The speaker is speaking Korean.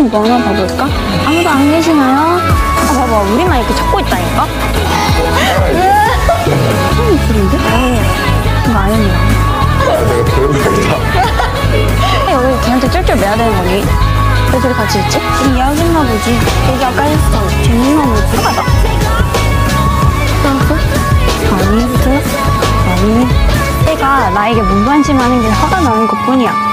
뭐 하나 봐볼까? 아무도 안 계시나요? 아, 봐봐. 우리만 이렇게 찾고 있다니까? 무슨 소리인데? 어, 이거 아연이야. 내가 어, 배우겠다. 여기 걔한테 쫄쫄 매야 되는 거니? 왜 둘이 같이 있지? 우리 이야기했나 보지. 여기 아까 했어. 재밌나 보지. 가자. 들었어? 아니, 들었어? 아니. 내가 나에게 무관심하는 게 화가 나는 것 뿐이야.